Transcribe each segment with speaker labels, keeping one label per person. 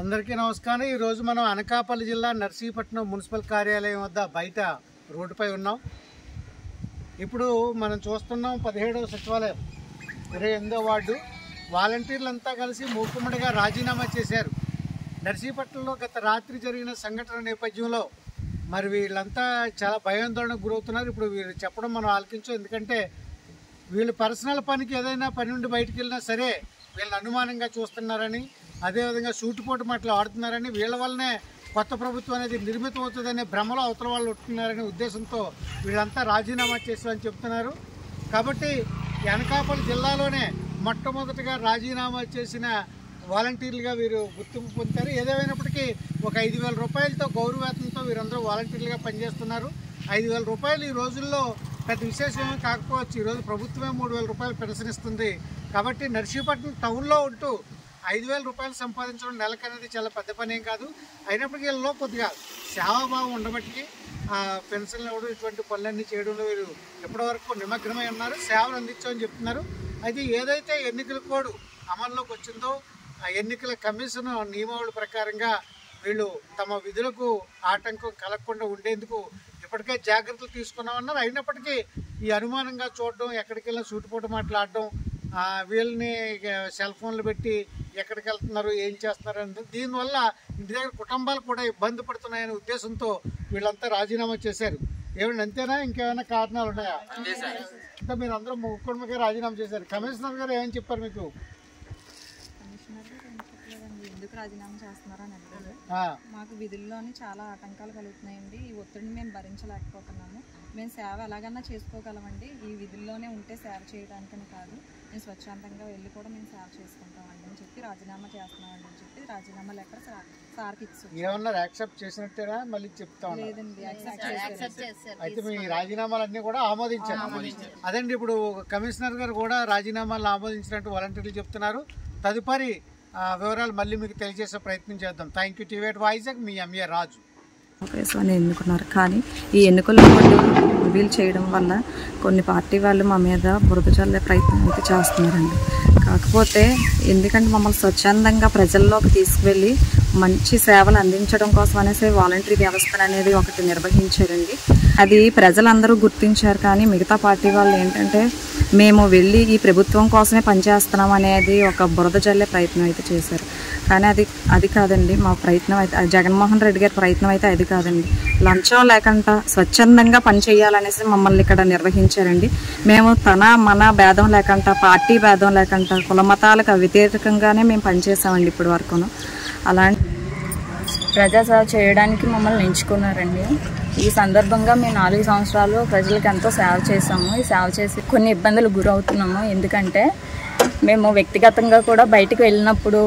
Speaker 1: అందరికీ నమస్కారం. ఈరోజు మనం అనకాపల్లి జిల్లా నర్సీపట్నం మున్సిపల్ కార్యాలయం వద్ద బయట రోడ్డుపై ఉన్నాం. ఇప్పుడు మనం చూస్తున్నాం పదిహేడవ సచివాలయం. ఇరవై ఎనిమిదో వార్డు. వాలంటీర్లంతా కలిసి మూకుమ్మడిగా రాజీనామా చేశారు. నర్సీపట్నంలో గత రాత్రి జరిగిన సంఘటన నేపథ్యంలో మరి వీళ్ళంతా చాలా భయాందోళనకు గురవుతున్నారు. ఇప్పుడు వీళ్ళు చెప్పడం మనం ఆలకించం. ఎందుకంటే వీళ్ళు పర్సనల్ పనికి ఏదైనా పని నుండి బయటికి వెళ్ళినా సరే వీళ్ళని అనుమానంగా చూస్తున్నారని అదేవిధంగా సూటిపోటు మాటలు ఆడుతున్నారని వీళ్ళ వల్లనే కొత్త ప్రభుత్వం అనేది నిర్మితం అవుతుందనే భ్రమలో అవతల వాళ్ళు ఉంటున్నారనే ఉద్దేశంతో వీళ్ళంతా రాజీనామా చేశామని చెప్తున్నారు. కాబట్టి అనకాపల్లి జిల్లాలోనే మొట్టమొదటిగా రాజీనామా చేసిన వాలంటీర్లుగా వీరు గుర్తింపు పొందుతారు. ఏదేమైనప్పటికీ ఒక ఐదు వేల రూపాయలతో గౌరవేతంతో వీరందరూ వాలంటీర్లుగా పనిచేస్తున్నారు. ఐదు వేల రూపాయలు ఈ రోజుల్లో పెద్ద విశేషం ఏమీ కాకపోవచ్చు. ఈరోజు ప్రభుత్వమే మూడు వేల రూపాయలు పెన్షన్ ఇస్తుంది. కాబట్టి నర్సీపట్నం టౌన్లో ఉంటూ ఐదు వేల రూపాయలు సంపాదించడం నెలకు అనేది చాలా పెద్ద పని ఏం కాదు. అయినప్పటికీ వీళ్ళలో కొద్దిగా సేవాభావం ఉండబట్టి ఆ పెన్షన్లు ఇవ్వడం ఇటువంటి పనులన్నీ చేయడంలో వీరు ఇప్పటివరకు నిమగ్నమై ఉన్నారు. సేవలు అందించామని చెప్తున్నారు. అయితే ఏదైతే ఎన్నికల కోడ్ అమల్లోకి వచ్చిందో ఆ ఎన్నికల కమిషన్ నియమావళి ప్రకారంగా వీళ్ళు తమ విధులకు ఆటంకం కలగకుండా ఉండేందుకు ఇప్పటికే జాగ్రత్తలు తీసుకున్నామన్నారు అయినప్పటికీ ఈ అనుమానంగా చూడడం ఎక్కడికి వెళ్ళినా సూటిపోటు మాట్లాడడం వీళ్ళని సెల్ ఫోన్లు పెట్టి ఎక్కడికి వెళ్తున్నారు ఏం చేస్తున్నారు అనేది దీనివల్ల ఇంటి దగ్గర కుటుంబాలు కూడా ఇబ్బంది పడుతున్నాయనే ఉద్దేశంతో వీళ్ళంతా రాజీనామా చేశారు. ఏమండి అంతేనా? ఇంకేమైనా కారణాలు ఉన్నాయా? అంటే మీరు అందరూ ముక్కుడుమగా రాజీనామా చేశారు. కమిషనర్ గారు ఏమని చెప్పారు మీకు?
Speaker 2: చెప్పలేదండి ఎందుకు రాజీనామా చేస్తున్నారని అడిగారు
Speaker 1: ఆ,
Speaker 2: మాకు విధుల్లోని చాలా ఆటంకాలు కలుగుతున్నాయండి. ఈ ఒత్తిడిని మేము భరించలేకపోతున్నాము. మేము సేవ ఎలాగన్నా చేసుకోగలమండి. ఈ విధుల్లోనే ఉంటే సేవ చేయడానికని కాదు. మేము స్వచ్ఛందంగా వెళ్ళి కూడా మేము సేవ చేసుకుంటామండి అని చెప్పి రాజీనామా చేస్తున్నామండి అని చెప్పి రాజీనామా సార్కి
Speaker 1: యాక్సెప్ట్ చేసినట్టేనా? మళ్ళీ చెప్తా
Speaker 2: లేదండి. యాక్సెప్ట్ చేశారు.
Speaker 1: అయితే మీ రాజీనామాలన్నీ కూడా ఆమోదించారు. అదండి ఇప్పుడు కమిషనర్ గారు కూడా రాజీనామాలు ఆమోదించినట్టు వాలంటీర్లు చెప్తున్నారు. తదుపరి వివరాలు మళ్ళీ మీకు తెలియజేసే ప్రయత్నం చేద్దాం. థ్యాంక్ యూ టీవేట్ వైజాగ్ మీ ఎంఏ రాజు
Speaker 3: కాంగ్రెస్ అని ఎన్నుకున్నారు. కానీ ఈ ఎన్నికల్లో కొన్ని రివీల్ చేయడం వల్ల కొన్ని పార్టీ వాళ్ళు మా మీద బురద చల్లే ప్రయత్నం అయితే చేస్తున్నారండి. కాకపోతే ఎందుకంటే మమ్మల్ని స్వచ్ఛందంగా ప్రజల్లోకి తీసుకువెళ్ళి మంచి సేవలు అందించడం కోసం అనేసి వాలంటరీ వ్యవస్థ అనేది ఒకటి నిర్వహించారండి. అది ప్రజలందరూ గుర్తించారు కానీ మిగతా పార్టీ వాళ్ళు ఏంటంటే మేము వెళ్ళి ఈ ప్రభుత్వం కోసమే పనిచేస్తున్నాం అనేది ఒక బురద జల్లే ప్రయత్నం అయితే చేశారు. కానీ అది అది కాదండి మా ప్రయత్నం అయితే జగన్మోహన్ రెడ్డి గారి ప్రయత్నం అయితే అది కాదండి. లంచం లేకుండా స్వచ్ఛందంగా పనిచేయాలనేసి మమ్మల్ని ఇక్కడ నిర్వహించారండి. మేము తన మన భేదం లేకుండా పార్టీ భేదం లేకుండా కుల మతాలకు వ్యతిరేకంగానే మేము పనిచేసామండి ఇప్పటి వరకును. అలాంటి ప్రజాసేవ చేయడానికి మమ్మల్ని ఎంచుకున్నారండి. ఈ సందర్భంగా మేము నాలుగు సంవత్సరాలు ప్రజలకు ఎంతో సేవ చేసాము ఈ సేవ చేసి కొన్ని ఇబ్బందులు గురవుతున్నాము. ఎందుకంటే మేము వ్యక్తిగతంగా కూడా బయటకు వెళ్ళినప్పుడు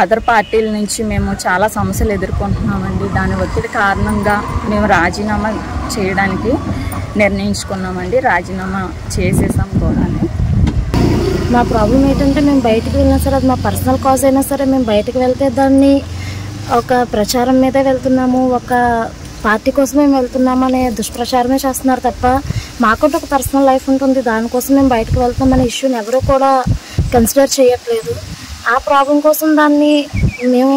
Speaker 3: అదర్ పార్టీల నుంచి మేము చాలా సమస్యలు ఎదుర్కొంటున్నామండి. దాని ఒత్తిడి కారణంగా మేము రాజీనామా చేయడానికి నిర్ణయించుకున్నామండి. రాజీనామా చేసేసాం కూడా
Speaker 4: మా ప్రాబ్లం ఏంటంటే మేము బయటకు వెళ్ళినా సరే అది మా పర్సనల్ కాజ్ అయినా సరే మేము బయటకు వెళ్తే దాన్ని ఒక ప్రచారం మీదే వెళ్తున్నాము ఒక పార్టీ కోసం మేము వెళ్తున్నాము అనే దుష్ప్రచారమే చేస్తున్నారు తప్ప మాకంటూ ఒక పర్సనల్ లైఫ్ ఉంటుంది. దానికోసం మేము బయటకు వెళ్తామనే ఇష్యూని ఎవరూ కూడా కన్సిడర్ చేయట్లేదు. ఆ ప్రాబ్లం కోసం దాన్ని మేము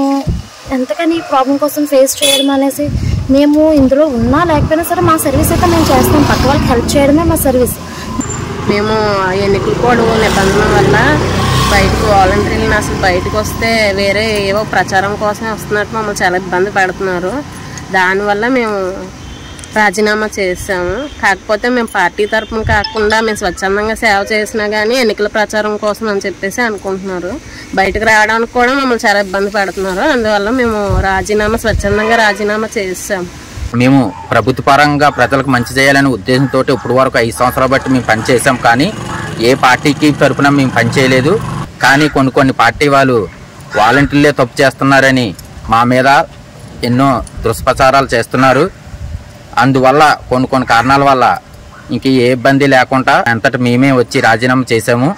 Speaker 4: ఎంతకని ఈ ప్రాబ్లం కోసం ఫేస్ చేయడం అనేసి మేము ఇందులో ఉన్నా లేకపోయినా సరే మా సర్వీస్ అయితే మేము చేస్తాం. పక్క వాళ్ళకి హెల్ప్ చేయడమే మా సర్వీస్
Speaker 5: మేము ఎన్నికల కూడా నిబంధన వల్ల బయటకు వాలంటీర్లను అసలు బయటకు వస్తే వేరే ఏవో ప్రచారం కోసం వస్తున్నట్టు మమ్మల్ని చాలా ఇబ్బంది పెడుతున్నారు. దానివల్ల మేము రాజీనామా చేసాము కాకపోతే మేము పార్టీ తరఫున కాకుండా మేము స్వచ్ఛందంగా సేవ చేసినా కానీ ఎన్నికల ప్రచారం కోసం అని చెప్పేసి అనుకుంటున్నారు. బయటకు రావడానికి కూడా మమ్మల్ని చాలా ఇబ్బంది పెడుతున్నారు. అందువల్ల మేము రాజీనామా స్వచ్ఛందంగా రాజీనామా చేసాము
Speaker 6: మేము ప్రభుత్వ పరంగా ప్రజలకు మంచి చేయాలనే ఉద్దేశంతో ఇప్పుడు వరకు ఐదు సంవత్సరాలు బట్టి మేము పనిచేసాం కానీ ఏ పార్టీకి తరపున మేము పనిచేయలేదు కానీ కొన్ని కొన్ని పార్టీ వాళ్ళు వాలంటీర్లే తప్పు చేస్తున్నారని మా మీద ఎన్నో దుష్ప్రచారాలు చేస్తున్నారు. అందువల్ల కొన్ని కొన్ని కారణాల వల్ల ఇంక ఏ ఇబ్బంది లేకుండా అంతటి మేమే వచ్చి రాజీనామా చేశాము.